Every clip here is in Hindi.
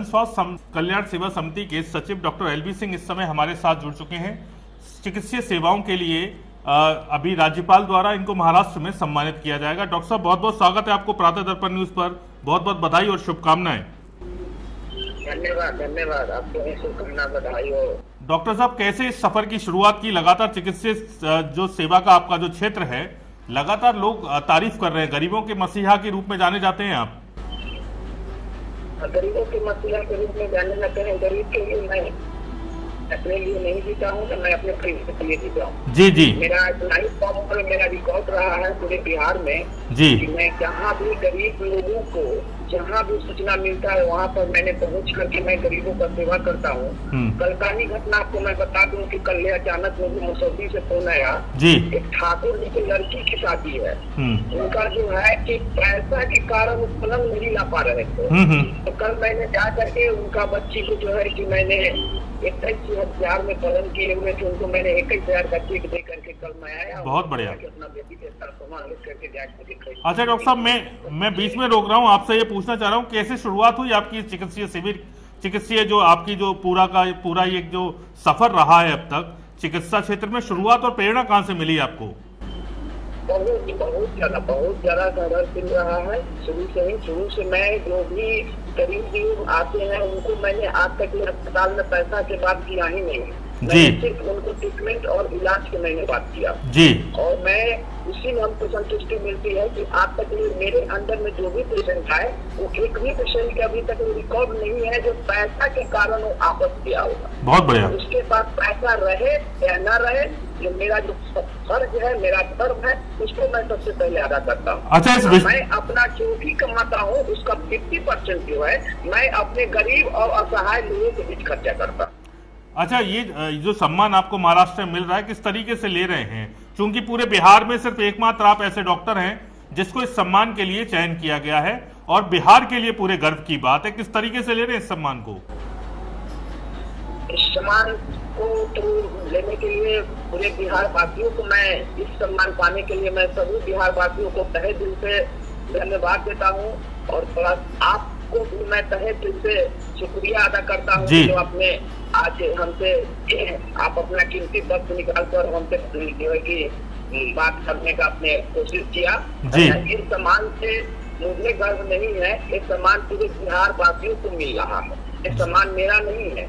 स्वास्थ्य सम- कल्याण सेवा समिति के सचिव डॉक्टर एलबी सिंह इस समय हमारे साथ जुड़ चुके हैं। चिकित्सीय सेवाओं के लिए अ, अभी राज्यपाल द्वारा इनको महाराष्ट्र में सम्मानित किया जाएगा। डॉक्टर साहब बहुत बहुत स्वागत है आपको प्रातः दर्पण न्यूज़ पर। बहुत बहुत बधाई और शुभकामनाएँ। धन्यवाद धन्यवाद। आपको भी शुभकामना बधाई हो। डॉक्टर साहब कैसे इस सफ़र की शुरुआत की? लगातार चिकित्सीय जो सेवा का आपका जो क्षेत्र है लगातार लोग तारीफ़ कर रहे हैं। गरीबों के मसीहा के रूप में जाने जाते हैं आप। गरीबों के मसीहा के रूप में जाने लगते हैं गरीब के लिए मैं अपने लिए नहीं जीता हूँ तो मैं अपने परिवार के लिए जीता हूँ। जी जी। मेरा लाइफ फॉर्म पर मेरा रिकॉर्ड रहा है पूरे बिहार में जी। मैं जहाँ भी गरीब लोगों को जहाँ भी सूचना मिलता है वहाँ पर मैंने पहुँच करके मैं गरीबों का सेवा करता हूँ। हम्म। कल का ही घटना आपको मैं बता दूँ कि कल अचानक मुझे मसौदी से फ़ोन आया। जी। एक ठाकुर जी की लड़की की शादी है। हम्म। उनका जो है कि पैसा के कारण वो पलंग नहीं ला पा रहे थे। हम्म तो कल मैंने जा करके उनका बच्ची को जो है की मैंने इक्कीस हज़ार में पलंग किए हुए थे उनको मैंने इक्कीस हज़ार का चेक दे करके कल मैं आया बहुत बढ़िया। अपना बेटी के साथ सामान लेकर करके जा अच्छा डॉक्टर साहब मैं मैं बीच में रोक रहा हूँ आपसे ये पूछना चाह रहा हूँ, कैसे शुरुआत हुई आपकी चिकित्सीय शिविर? चिकित्सीय जो आपकी जो पूरा का, पूरा ये जो सफ़र रहा है अब तक, चिकित्सा क्षेत्र में शुरुआत और प्रेरणा कहाँ से मिली आपको? बहुत ज़्यादा बहुत ज़्यादा संघर्ष मिल रहा है। शुरू से ही, शुरू से मैं जो भी गरीब लोग आते हैं उनको मैंने आज तक अस्पताल में पैसा के बात किया ही नहीं। जी। सिर्फ़ उनको ट्रीटमेंट और इलाज के मैंने बात किया। जी। और मैं उसी में हमको संतुष्टि मिलती है कि आज तक मेरे अंदर में जो भी पेशेंट आए वो एक भी पेशेंट के अभी तक रिकॉर्ड नहीं है जो पैसा के कारण वो आपस किया होगा बहुत बढ़िया। उसके पास पैसा रहे या न रहे जो मेरा जो फ़र्ज़ है मेरा धर्म है उसको मैं सबसे पहले अदा करता हूँ। अच्छा इस मैं अपना जो भी कमाता हूँ उसका फिफ्टी परसेंट जो है मैं अपने गरीब और असहाय लोगों के बीच खर्चा करता हूँ। अच्छा ये जो सम्मान आपको महाराष्ट्र में मिल रहा है किस तरीके से ले रहे हैं? क्योंकि पूरे बिहार में सिर्फ़ एकमात्र आप ऐसे डॉक्टर हैं जिसको इस सम्मान के लिए चयन किया गया है और बिहार के लिए पूरे गर्व की बात है किस तरीके से ले रहे हैं इस सम्मान को? इस सम्मान को लेने के लिए पूरे बिहार वासियों को मैं इस सम्मान पाने के लिए मैं सभी बिहार वासियों को तहे दिल से धन्यवाद देता हूँ और प्लस आपको भी मैं तहे दिल से शुक्रिया अदा करता हूँ जो। अपने आज हमसे आप अपना कीमती वक्त निकाल कर हमसे जो है कि बात करने का आपने कोशिश किया। इस सम्मान से मुझे गर्व नहीं है। ये सम्मान पूरे बिहार वासियों को मिल रहा है। ये सम्मान मेरा नहीं है।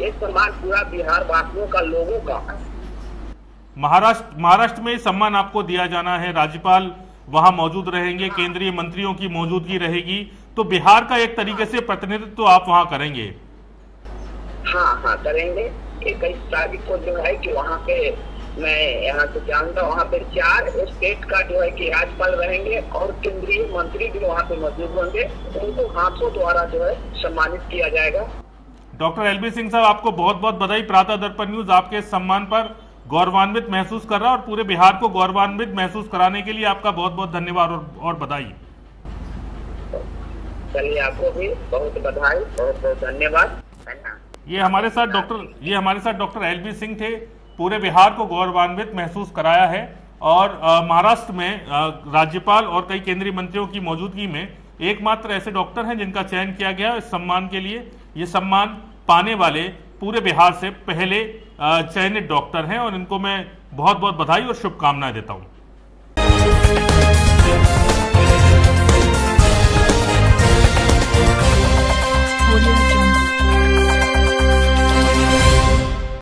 ये सम्मान पूरा बिहार वासियों का लोगों का। महाराष्ट्र महाराष्ट्र में सम्मान आपको दिया जाना है राज्यपाल वहाँ मौजूद रहेंगे केंद्रीय मंत्रियों की मौजूदगी रहेगी तो बिहार का एक तरीके से प्रतिनिधित्व तो आप वहाँ करेंगे। हाँ हाँ करेंगे। इक्कीस तारीख को जो है कि वहाँ पे मैं यहाँ से जानता हूँ वहाँ पे चार स्टेट का जो है कि राज्यपाल रहेंगे और केंद्रीय मंत्री भी वहाँ पे मौजूद होंगे। उनको हाथों द्वारा जो है सम्मानित किया जाएगा। डॉक्टर एलबी सिंह साहब आपको बहुत बहुत बधाई। प्रातः दर्पण न्यूज़ आपके सम्मान पर गौरवान्वित महसूस कर रहा है और पूरे बिहार को गौरवान्वित महसूस कराने के लिए आपका बहुत बहुत धन्यवाद और, और बधाई। चलिए आपको भी बहुत बधाई बहुत बहुत धन्यवाद। धन्यवाद। ये हमारे साथ डॉक्टर ये हमारे साथ डॉक्टर एलबी सिंह थे। पूरे बिहार को गौरवान्वित महसूस कराया है और महाराष्ट्र में राज्यपाल और कई केंद्रीय मंत्रियों की मौजूदगी में एकमात्र ऐसे डॉक्टर हैं जिनका चयन किया गया इस सम्मान के लिए। ये सम्मान पाने वाले पूरे बिहार से पहले चयनित डॉक्टर हैं और इनको मैं बहुत बहुत बधाई और शुभकामनाएँ देता हूँ।